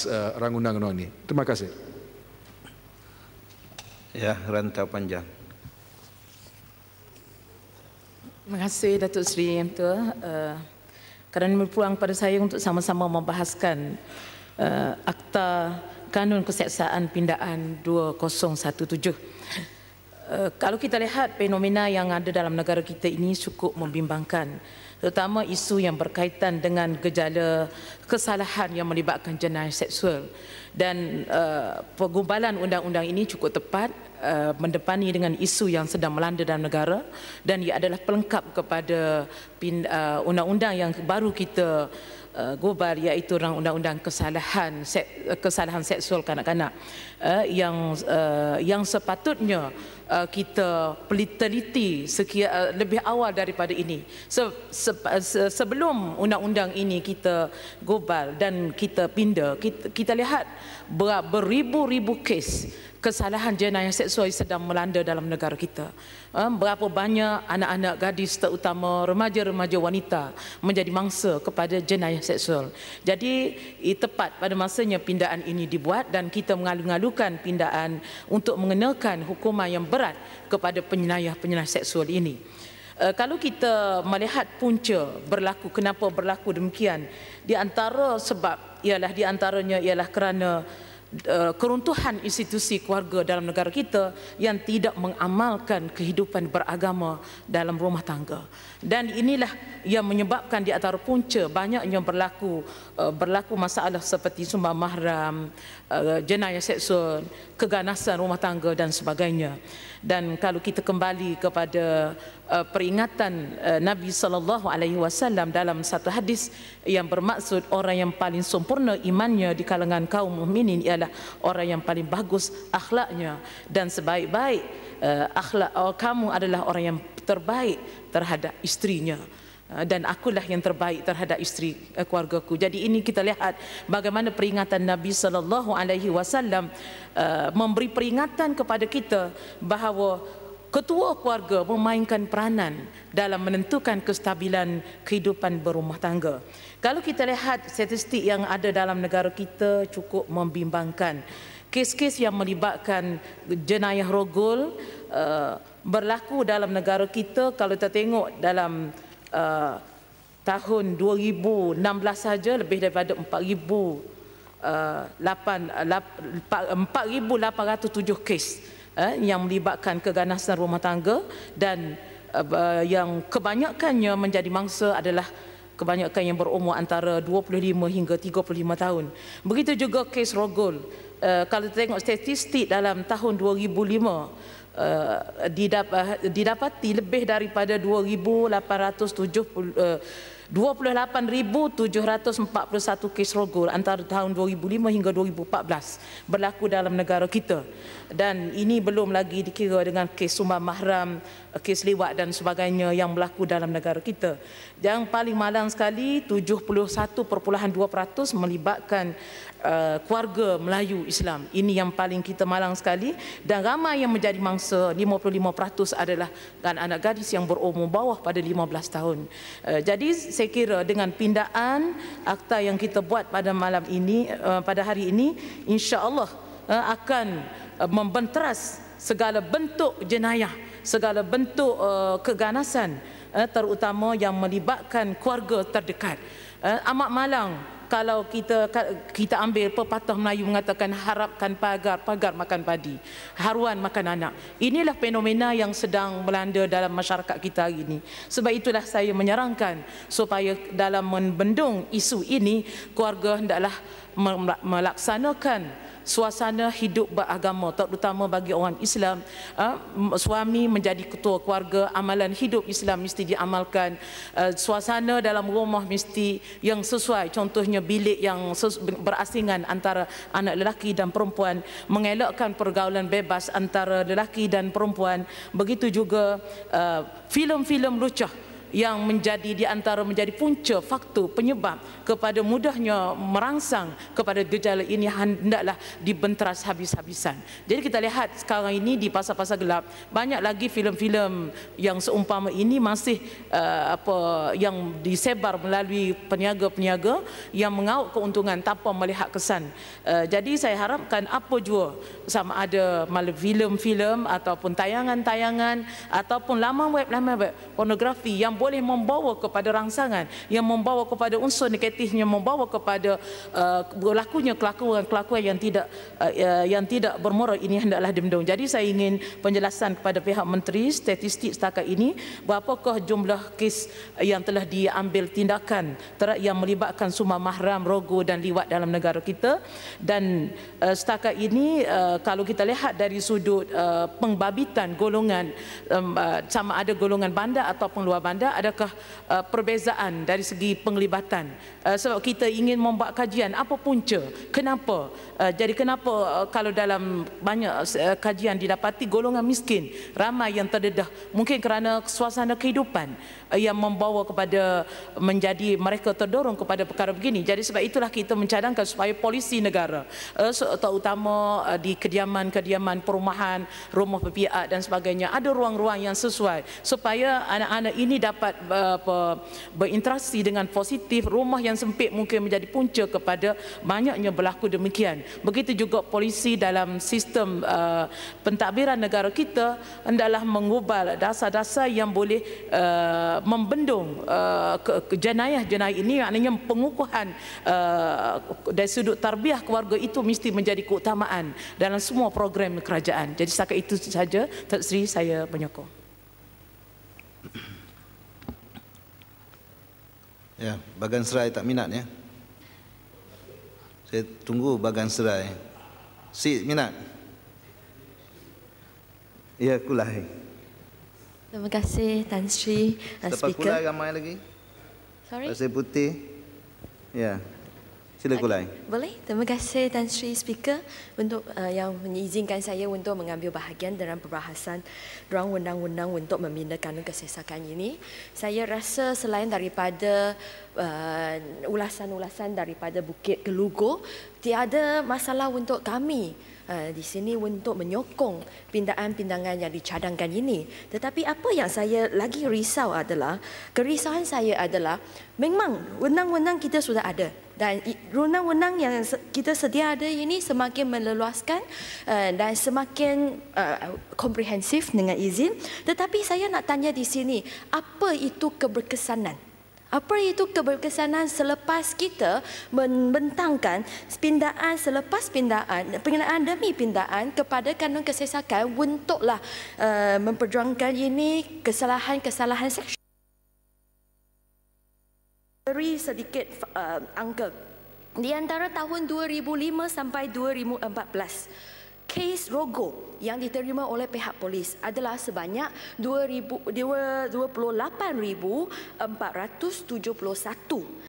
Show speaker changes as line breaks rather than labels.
atas uh, rang undang-undang ini. Terima kasih.
Ya, rantau panjang.
Terima kasih Datuk Seri Yang Tua uh, kerana berpeluang pada saya untuk sama-sama membahaskan uh, Akta Kanun Keseksaan Pindaan 2017. Uh, kalau kita lihat fenomena yang ada dalam negara kita ini cukup membimbangkan terutama isu yang berkaitan dengan gejala kesalahan yang melibatkan jenayah seksual. Dan uh, pengumbalan undang-undang ini cukup tepat uh, mendepani dengan isu yang sedang melanda dalam negara dan ia adalah pelengkap kepada pin, uh, undang-undang yang baru kita uh, gubal iaitu undang-undang kesalahan sek, kesalahan seksual kanak-kanak uh, yang uh, yang sepatutnya uh, kita teliti sekia, uh, lebih awal daripada ini. Se, se, se, sebelum undang-undang ini kita gobal dan kita pindah, kita, kita lihat ber, beribu-ribu kes kesalahan jenayah seksual sedang melanda dalam negara kita. Ah, berapa banyak anak-anak gadis terutama remaja-remaja wanita menjadi mangsa kepada jenayah seksual. Jadi tepat pada masanya pindaan ini dibuat dan kita mengalu-alukan pindaan untuk mengenakan hukuman yang berat kepada penyinayah-penyinayah seksual ini. Uh, kalau kita melihat punca berlaku kenapa berlaku demikian di antara sebab ialah di antaranya ialah kerana Eh, keruntuhan institusi keluarga dalam negara kita yang tidak mengamalkan kehidupan beragama dalam rumah tangga. Dan inilah yang menyebabkan di antara punca banyaknya berlaku eh, berlaku masalah seperti sumbang mahram, eh, jenayah seksual, keganasan rumah tangga dan sebagainya. Dan kalau kita kembali kepada peringatan Nabi sallallahu alaihi wasallam dalam satu hadis yang bermaksud orang yang paling sempurna imannya di kalangan kaum mukminin ialah orang yang paling bagus akhlaknya dan sebaik-baik uh, akhlak uh, kamu adalah orang yang terbaik terhadap istrinya dan akulah yang terbaik terhadap isteri keluargaku. Jadi ini kita lihat bagaimana peringatan Nabi sallallahu alaihi wasallam memberi peringatan kepada kita bahawa ketua keluarga memainkan peranan dalam menentukan kestabilan kehidupan berumah tangga. Kalau kita lihat statistik yang ada dalam negara kita cukup membimbangkan. Kes-kes yang melibatkan jenayah rogol uh, berlaku dalam negara kita kalau kita tengok dalam uh, tahun 2016 saja lebih daripada 4000 uh, 4807 kes eh, yang melibatkan keganasan rumah tangga dan uh, yang kebanyakannya menjadi mangsa adalah kebanyakan yang berumur antara 25 hingga 35 tahun. Begitu juga kes rogol. Uh, kalau tengok statistik dalam tahun 2005 uh, didapati lebih daripada 2870 uh, 28,741 kes rogol antara tahun 2005 hingga 2014 berlaku dalam negara kita. Dan ini belum lagi dikira dengan kes sumbang mahram, kes lewat dan sebagainya yang berlaku dalam negara kita. Yang paling malang sekali, 71.2% melibatkan uh, keluarga Melayu Islam. Ini yang paling kita malang sekali. Dan ramai yang menjadi mangsa, 55% adalah anak gadis yang berumur bawah pada 15 tahun. Uh, jadi saya kira dengan pindaan akta yang kita buat pada malam ini uh, pada hari ini insya-Allah uh, akan uh, membenteras segala bentuk jenayah segala bentuk uh, keganasan uh, terutama yang melibatkan keluarga terdekat uh, amat malang kalau kita kita ambil pepatah Melayu mengatakan harapkan pagar pagar makan padi haruan makan anak. Inilah fenomena yang sedang melanda dalam masyarakat kita hari ini. Sebab itulah saya menyarankan supaya dalam membendung isu ini keluarga hendaklah melaksanakan suasana hidup beragama terutama bagi orang Islam uh, suami menjadi ketua keluarga amalan hidup Islam mesti diamalkan. Uh, suasana dalam rumah mesti yang sesuai. Contohnya bilik yang berasingan antara anak lelaki dan perempuan mengelakkan pergaulan bebas antara lelaki dan perempuan. Begitu juga uh, filem-filem lucah yang menjadi di antara menjadi punca faktor penyebab kepada mudahnya merangsang kepada gejala ini hendaklah dibenteras habis-habisan. Jadi kita lihat sekarang ini di pasar-pasar gelap banyak lagi filem-filem yang seumpama ini masih uh, apa yang disebar melalui peniaga-peniaga yang mengauk keuntungan tanpa melihat kesan. Uh, jadi saya harapkan apa jua sama ada melalui filem-filem ataupun tayangan-tayangan ataupun laman web laman web pornografi yang boleh membawa kepada rangsangan yang membawa kepada unsur negatifnya membawa kepada uh, berlakunya kelakuan-kelakuan yang tidak uh, yang tidak bermoral ini hendaklah dibendung. Jadi saya ingin penjelasan kepada pihak menteri statistik setakat ini berapakah jumlah kes yang telah diambil tindakan yang melibatkan sumber mahram, rogo dan liwat dalam negara kita dan uh, setakat ini uh, kalau kita lihat dari sudut uh, pengbabitan golongan um, uh, sama ada golongan bandar ataupun luar bandar adakah uh, perbezaan dari segi penglibatan? Uh, sebab kita ingin membuat kajian apa punca? Kenapa? Uh, jadi kenapa uh, kalau dalam banyak uh, kajian didapati golongan miskin ramai yang terdedah? Mungkin kerana suasana kehidupan uh, yang membawa kepada menjadi mereka terdorong kepada perkara begini. Jadi sebab itulah kita mencadangkan supaya polisi negara uh, terutama uh, di kediaman-kediaman perumahan rumah berpiak dan sebagainya ada ruang-ruang yang sesuai supaya anak-anak ini dapat uh, berinteraksi dengan positif. Rumah yang sempit mungkin menjadi punca kepada banyaknya berlaku demikian. Begitu juga polisi dalam sistem uh, pentadbiran negara kita hendaklah mengubah dasar-dasar yang boleh uh, membendung uh, jenayah-jenayah ini. Maknanya pengukuhan uh, dari sudut tarbiyah keluarga itu mesti menjadi keutamaan dalam semua program kerajaan. Jadi setakat itu saja Tok Sri saya menyokong
Ya, bagan serai tak minat ya. Saya tunggu bagan serai. Si minat. Ya, kulai.
Terima kasih Tan Sri
uh, Lepas kulai ramai lagi.
Sorry.
Pasir putih. Ya. Sila kulai.
Boleh. Terima kasih Tan Sri Speaker untuk uh, yang mengizinkan saya untuk mengambil bahagian dalam perbahasan ruang undang-undang untuk membina kanun kesesakan ini. Saya rasa selain daripada uh, ulasan-ulasan daripada Bukit Gelugo, tiada masalah untuk kami uh, di sini untuk menyokong pindaan-pindangan yang dicadangkan ini. Tetapi apa yang saya lagi risau adalah, kerisauan saya adalah memang undang-undang kita sudah ada dan undang-undang yang kita sedia ada ini semakin meleluaskan uh, dan semakin uh, komprehensif dengan izin. Tetapi saya nak tanya di sini apa itu keberkesanan? Apa itu keberkesanan selepas kita membentangkan pindaan selepas pindaan, pindaan demi pindaan kepada kanun kesesakan untuklah uh, memperjuangkan ini kesalahan-kesalahan seksual beri sedikit uh, angka. Di antara tahun 2005 sampai 2014, kes rogo yang diterima oleh pihak polis adalah sebanyak 28,471